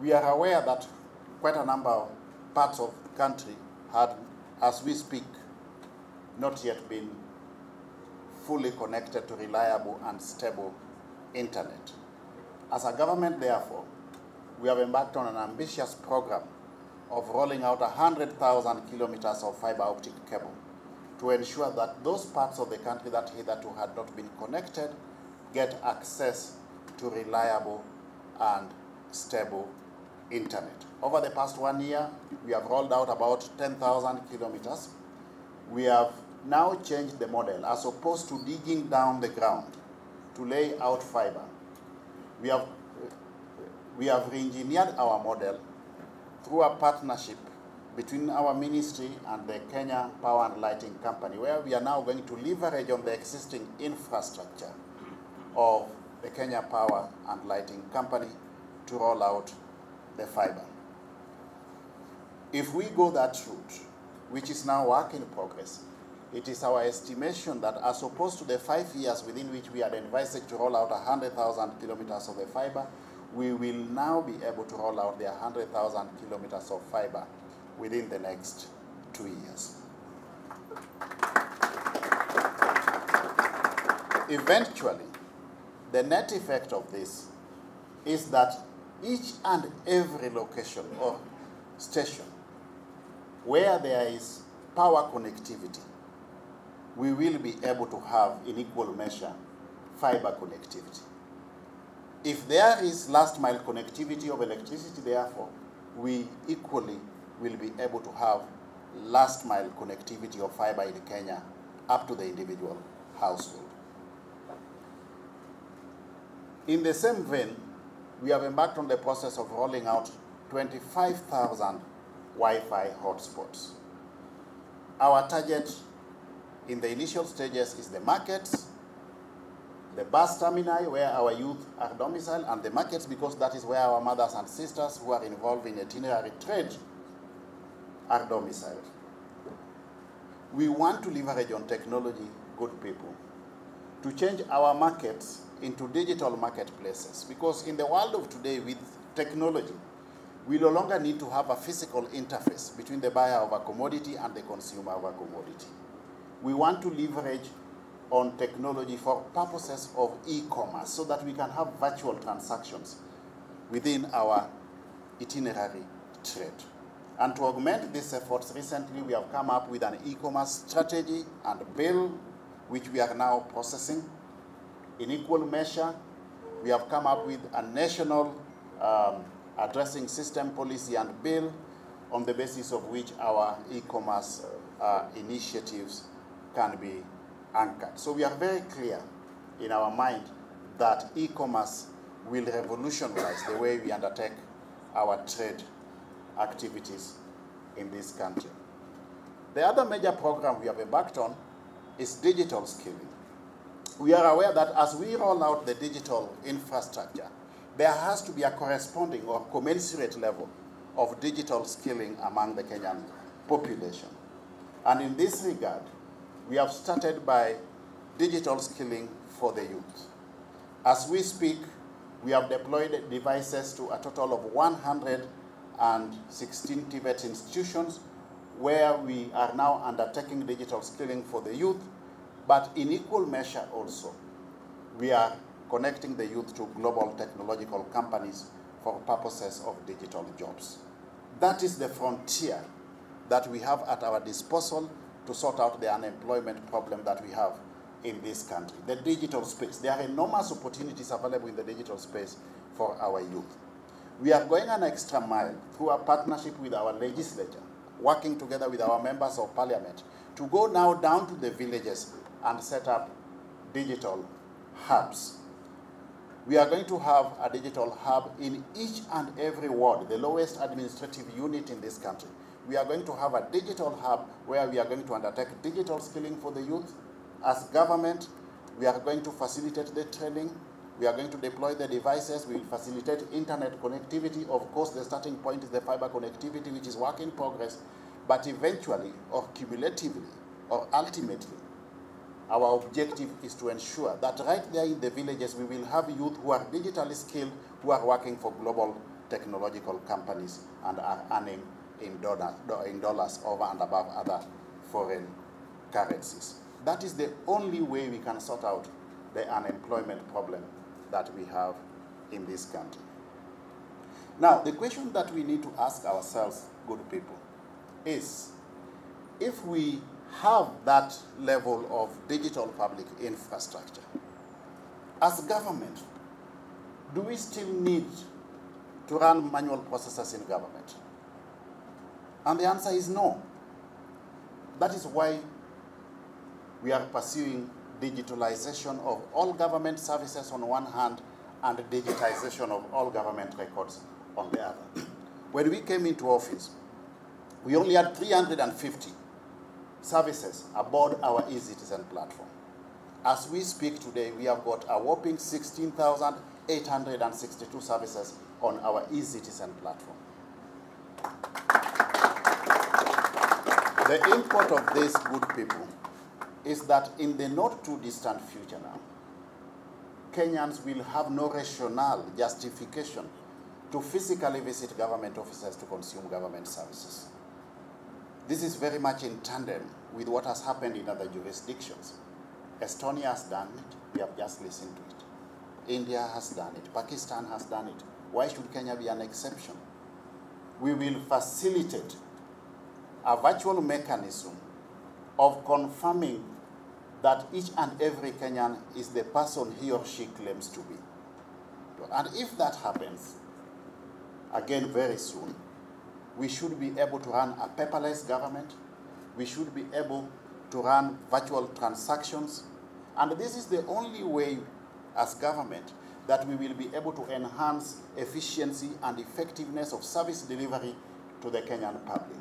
we are aware that quite a number of parts of the country had, as we speak, not yet been fully connected to reliable and stable internet. As a government, therefore, we have embarked on an ambitious program of rolling out 100,000 kilometers of fiber optic cable to ensure that those parts of the country that hitherto had not been connected get access to reliable and stable internet. Over the past one year, we have rolled out about 10,000 kilometers. We have now changed the model as opposed to digging down the ground to lay out fiber. We have, we have re-engineered our model through a partnership between our ministry and the Kenya Power and Lighting Company, where we are now going to leverage on the existing infrastructure of the Kenya Power and Lighting Company to roll out the fiber. If we go that route, which is now work in progress, it is our estimation that as opposed to the five years within which we had envisaged to roll out 100,000 kilometers of the fiber, we will now be able to roll out the 100,000 kilometers of fiber within the next two years. Eventually, the net effect of this is that each and every location or station where there is power connectivity, we will be able to have in equal measure fiber connectivity. If there is last mile connectivity of electricity, therefore, we equally will be able to have last mile connectivity of fiber in Kenya up to the individual household. In the same vein, we have embarked on the process of rolling out 25,000 Wi-Fi hotspots. Our target in the initial stages is the markets, the bus termini where our youth are domiciled, and the markets because that is where our mothers and sisters who are involved in itinerary trade are domiciled. We want to leverage on technology, good people, to change our markets into digital marketplaces. Because in the world of today, with technology, we no longer need to have a physical interface between the buyer of a commodity and the consumer of a commodity. We want to leverage on technology for purposes of e-commerce so that we can have virtual transactions within our itinerary trade. And to augment these efforts, recently we have come up with an e-commerce strategy and bill, which we are now processing. In equal measure, we have come up with a national um, addressing system policy and bill on the basis of which our e-commerce uh, initiatives can be anchored. So we are very clear in our mind that e-commerce will revolutionize the way we undertake our trade activities in this country. The other major program we have embarked on is digital skilling. We are aware that as we roll out the digital infrastructure, there has to be a corresponding or commensurate level of digital skilling among the Kenyan population. And in this regard, we have started by digital skilling for the youth. As we speak, we have deployed devices to a total of 116 TVET institutions where we are now undertaking digital skilling for the youth, but in equal measure also, we are connecting the youth to global technological companies for purposes of digital jobs. That is the frontier that we have at our disposal to sort out the unemployment problem that we have in this country. The digital space. There are enormous opportunities available in the digital space for our youth. We are going an extra mile through a partnership with our legislature, working together with our members of parliament to go now down to the villages and set up digital hubs. We are going to have a digital hub in each and every ward, the lowest administrative unit in this country. We are going to have a digital hub where we are going to undertake digital skilling for the youth. As government, we are going to facilitate the training. We are going to deploy the devices. We will facilitate internet connectivity. Of course, the starting point is the fiber connectivity, which is work in progress. But eventually, or cumulatively, or ultimately, our objective is to ensure that right there in the villages, we will have youth who are digitally skilled, who are working for global technological companies and are earning in, in dollars over and above other foreign currencies. That is the only way we can sort out the unemployment problem that we have in this country. Now, the question that we need to ask ourselves, good people, is if we have that level of digital public infrastructure, as government, do we still need to run manual processes in government? And the answer is no. That is why we are pursuing digitalization of all government services on one hand and digitization of all government records on the other. When we came into office, we only had 350 services aboard our eCitizen platform. As we speak today, we have got a whopping 16,862 services on our eCitizen platform. The import of this, good people, is that in the not too distant future now, Kenyans will have no rationale, justification to physically visit government offices to consume government services. This is very much in tandem with what has happened in other jurisdictions. Estonia has done it, we have just listened to it. India has done it, Pakistan has done it. Why should Kenya be an exception? We will facilitate a virtual mechanism of confirming that each and every Kenyan is the person he or she claims to be. And if that happens, again very soon, we should be able to run a paperless government. We should be able to run virtual transactions. And this is the only way as government that we will be able to enhance efficiency and effectiveness of service delivery to the Kenyan public.